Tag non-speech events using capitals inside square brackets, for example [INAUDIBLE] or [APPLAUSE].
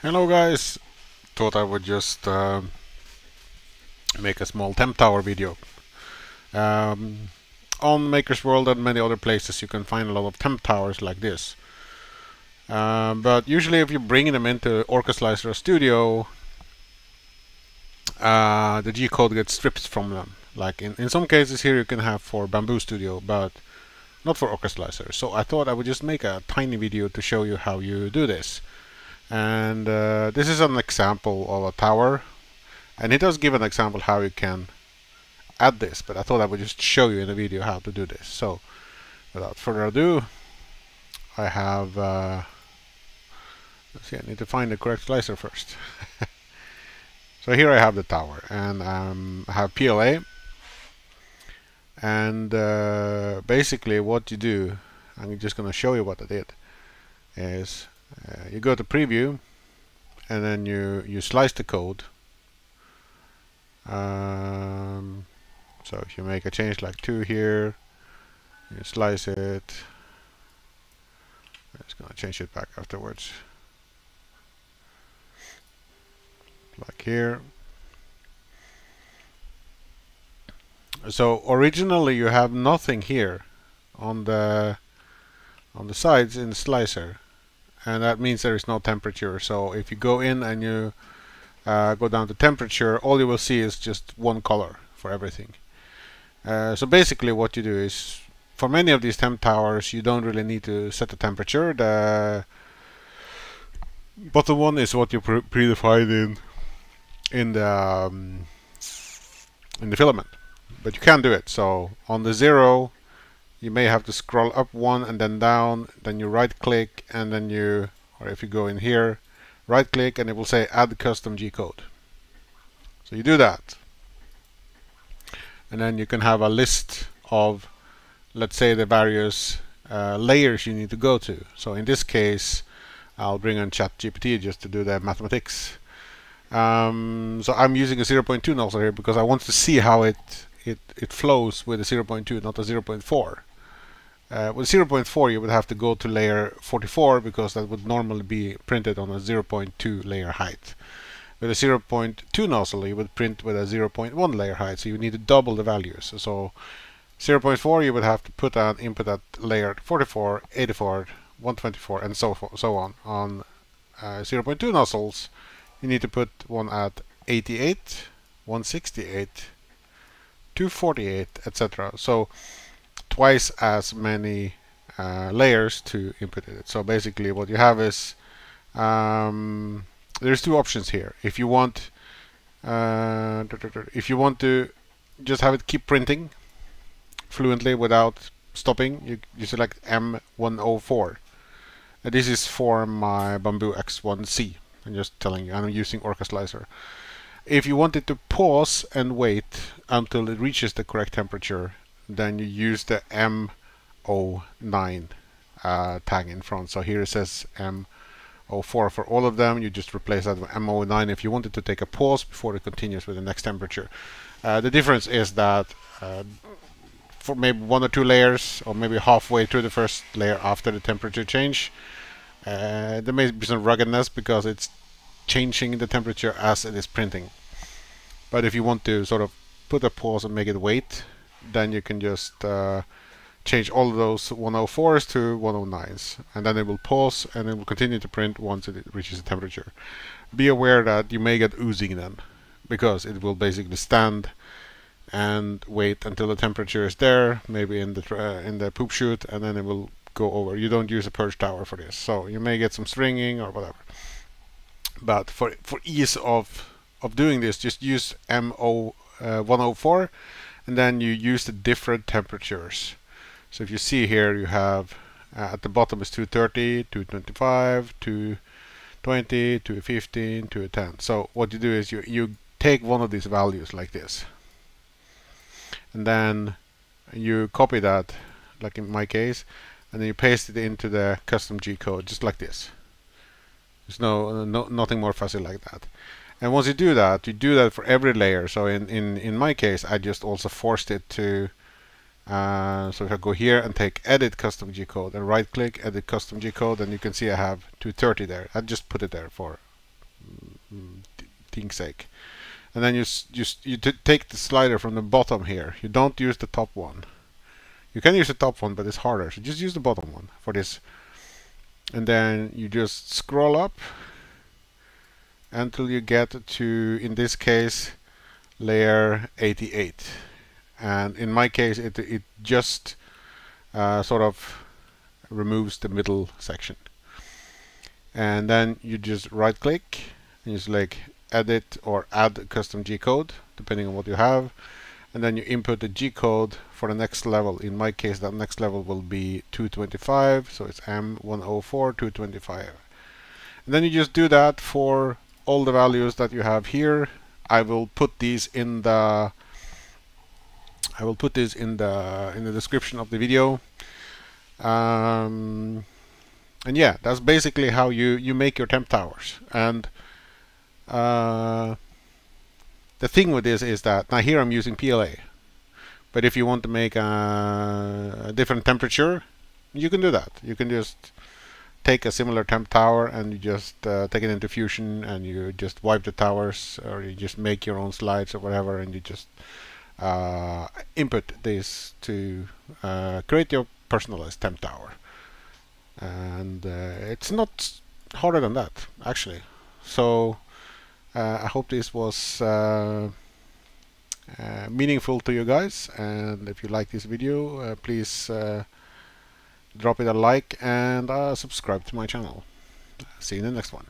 Hello guys, thought I would just uh, make a small temp tower video. Um, on Maker's World and many other places you can find a lot of temp towers like this. Uh, but usually if you're bringing them into Orca Slicer Studio, uh, the G-code gets stripped from them. Like in, in some cases here you can have for Bambu Studio, but not for Orca Slicer. So I thought I would just make a tiny video to show you how you do this and uh, this is an example of a tower and it does give an example how you can add this but I thought I would just show you in the video how to do this. So without further ado I have uh, let's see I need to find the correct slicer first. [LAUGHS] So here I have the tower and um, I have PLA and uh, basically what you do I'm just gonna show you what I did is uh, you go to preview and then you you slice the code. Um, so if you make a change like 2 here you slice it. I'm just gonna change it back afterwards. Like here. So originally you have nothing here on the on the sides in the slicer and that means there is no temperature. So if you go in and you uh, go down to temperature all you will see is just one color for everything. Uh, so basically what you do is for many of these temp towers you don't really need to set the temperature. The bottom one is what you pre predefined in in the um, in the filament. But you can do it. So on the zero you may have to scroll up one and then down then you right click and then you or if you go in here right click and it will say add custom G-code so you do that. And then you can have a list of let's say the various uh, layers you need to go to. So in this case I'll bring on ChatGPT just to do the mathematics. Um, so I'm using a 0.2 nozzle here because I want to see how it it, it flows with a 0.2 not a 0.4 uh, with 0.4 you would have to go to layer 44 because that would normally be printed on a 0.2 layer height. With a 0.2 nozzle you would print with a 0.1 layer height so you need to double the values. So 0.4 you would have to put an input at layer 44, 84, 124 and so, so on. On uh, 0.2 nozzles you need to put one at 88, 168, 248 etc. So twice as many uh, layers to input it. So basically what you have is um, there's two options here. If you want uh, if you want to just have it keep printing fluently without stopping, you, you select M104. And this is for my Bambu X1C. I'm just telling you, I'm using Orca Slicer. If you want it to pause and wait until it reaches the correct temperature, then you use the M09 uh, tag in front. So here it says M04 for all of them. You just replace that with M09 if you wanted to take a pause before it continues with the next temperature. Uh, the difference is that uh, for maybe one or two layers or maybe halfway through the first layer after the temperature change uh, there may be some ruggedness because it's changing the temperature as it is printing. But if you want to sort of put a pause and make it wait, then you can just uh, change all of those 104s to 109s and then it will pause and it will continue to print once it reaches the temperature. Be aware that you may get oozing then because it will basically stand and wait until the temperature is there maybe in the uh, in the poop chute and then it will go over. You don't use a purge tower for this so you may get some stringing or whatever. But for for ease of of doing this just use MO uh, 104 and then you use the different temperatures. So if you see here you have uh, at the bottom is 230, 225, 220, 215, 210. So what you do is you, you take one of these values like this and then you copy that like in my case and then you paste it into the custom G code just like this. There's no, no nothing more fussy like that. And once you do that, you do that for every layer. So in, in, in my case, I just also forced it to, uh, so if I go here and take edit custom G code and right click edit custom G code, and you can see I have 230 there. I just put it there for mm, thing's sake. And then you just you take the slider from the bottom here. You don't use the top one. You can use the top one, but it's harder. So just use the bottom one for this. And then you just scroll up until you get to, in this case, layer 88. And in my case, it, it just uh, sort of removes the middle section. And then you just right click and you select edit or add custom G code depending on what you have and then you input the G code for the next level in my case that next level will be 225 so it's M104 225 and then you just do that for all the values that you have here I will put these in the I will put this in the in the description of the video. Um, and yeah that's basically how you you make your temp towers. And uh, the thing with this is that now here I'm using PLA but if you want to make a, a different temperature you can do that. You can just take a similar temp tower and you just uh, take it into Fusion and you just wipe the towers or you just make your own slides or whatever and you just uh, input this to uh, create your personalized temp tower. And uh, it's not harder than that actually. So uh, I hope this was uh, meaningful to you guys. And if you like this video please drop it a like and uh, subscribe to my channel. See you in the next one.